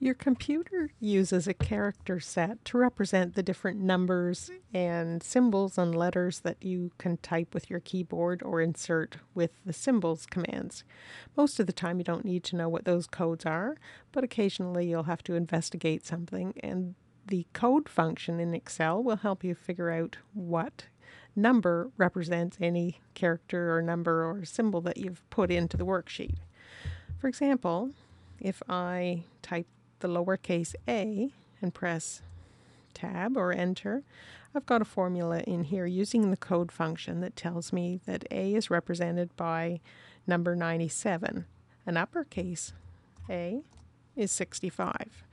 Your computer uses a character set to represent the different numbers and symbols and letters that you can type with your keyboard or insert with the symbols commands. Most of the time you don't need to know what those codes are, but occasionally you'll have to investigate something and the code function in Excel will help you figure out what number represents any character or number or symbol that you've put into the worksheet. For example, if I type the lowercase a and press tab or enter, I've got a formula in here using the code function that tells me that a is represented by number 97. An uppercase a is 65.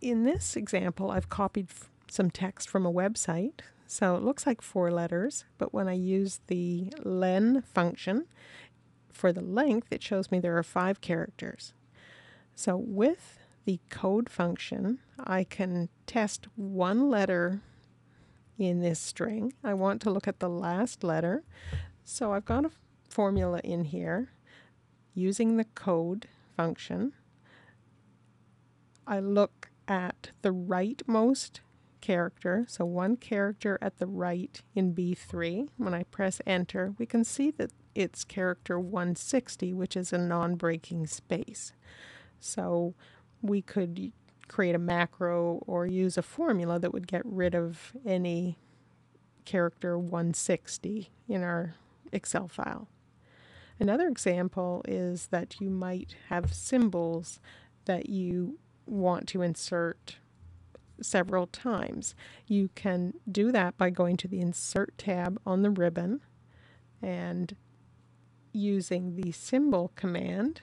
In this example, I've copied some text from a website. So it looks like four letters, but when I use the len function for the length, it shows me there are five characters. So with the code function, I can test one letter in this string. I want to look at the last letter. So I've got a formula in here using the code function. I look at the rightmost character, so one character at the right in B3. When I press enter, we can see that it's character 160, which is a non-breaking space. So we could create a macro or use a formula that would get rid of any character 160 in our Excel file. Another example is that you might have symbols that you want to insert several times. You can do that by going to the Insert tab on the ribbon and using the symbol command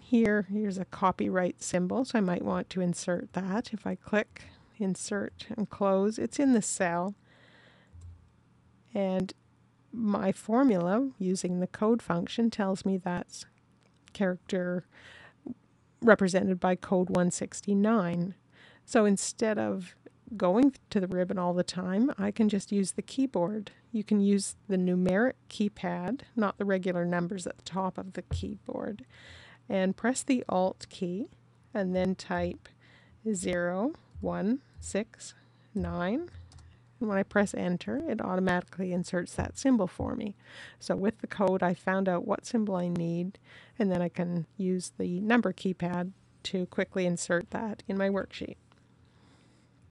here, here's a copyright symbol, so I might want to insert that. If I click insert and close, it's in the cell. And my formula using the code function tells me that's character represented by code 169. So instead of going to the ribbon all the time, I can just use the keyboard. You can use the numeric keypad, not the regular numbers at the top of the keyboard and press the Alt key and then type 0, 1, 6, 9. And when I press enter, it automatically inserts that symbol for me. So with the code, I found out what symbol I need, and then I can use the number keypad to quickly insert that in my worksheet.